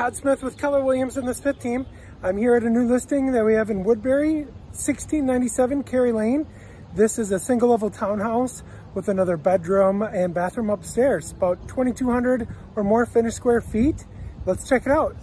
Todd Smith with Keller Williams and the Smith team. I'm here at a new listing that we have in Woodbury, 1697 Kerry Lane. This is a single level townhouse with another bedroom and bathroom upstairs, about 2,200 or more finished square feet. Let's check it out.